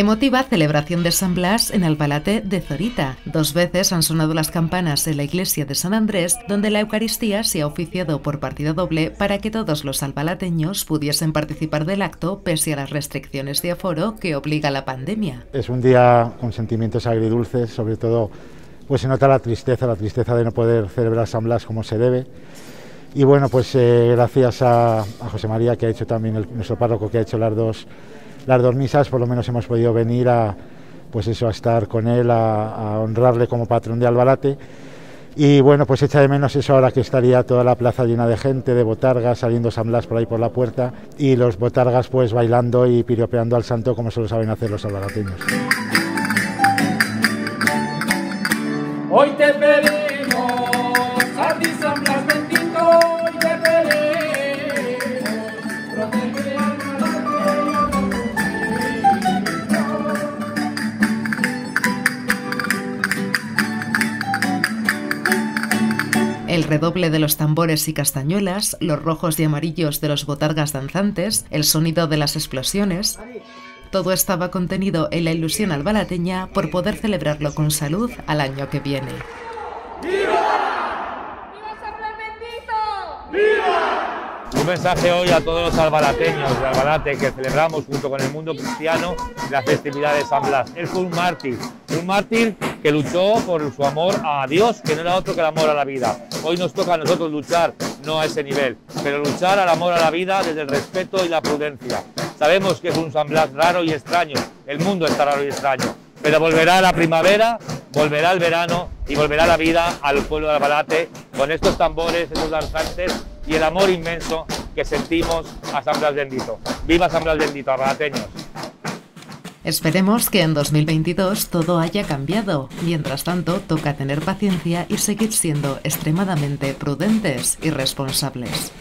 Emotiva celebración de San Blas en Albalate de Zorita. Dos veces han sonado las campanas en la iglesia de San Andrés, donde la Eucaristía se ha oficiado por partida doble para que todos los albalateños pudiesen participar del acto pese a las restricciones de aforo que obliga la pandemia. Es un día con sentimientos agridulces, sobre todo pues se nota la tristeza, la tristeza de no poder celebrar San Blas como se debe. Y bueno, pues eh, gracias a, José María que ha hecho también, el, nuestro párroco que ha hecho las dos las dos misas, por lo menos hemos podido venir a, pues eso, a estar con él, a, honrarle como patrón de Albalate. Y bueno, pues echa de menos eso ahora que estaría toda la plaza llena de gente, de botargas, saliendo San Blas por ahí por la puerta y los botargas pues bailando y piropeando al santo como se lo saben hacer los albalateños. Hoy te pedimos el redoble de los tambores y castañuelas, los rojos y amarillos de los botargas danzantes, el sonido de las explosiones. Todo estaba contenido en la ilusión albalateña por poder celebrarlo con salud al año que viene. ¡Viva! ¡Viva ¡Viva! Un mensaje hoy a todos los albalateños de Albalate que celebramos junto con el mundo cristiano la festividad de San Blas. Él un mártir, un mártir que luchó por su amor a Dios, que no era otro que el amor a la vida. Hoy nos toca a nosotros luchar, no a ese nivel, pero luchar al amor a la vida desde el respeto y la prudencia. Sabemos que es un San Blas raro y extraño, el mundo está raro y extraño, pero volverá la primavera, volverá el verano y volverá la vida al pueblo de Albalate con estos tambores, estos danzantes y el amor inmenso que sentimos a San Blas bendito. ¡Viva San Blas bendito, albalateños! Esperemos que en 2022 todo haya cambiado. Mientras tanto, toca tener paciencia y seguir siendo extremadamente prudentes y responsables.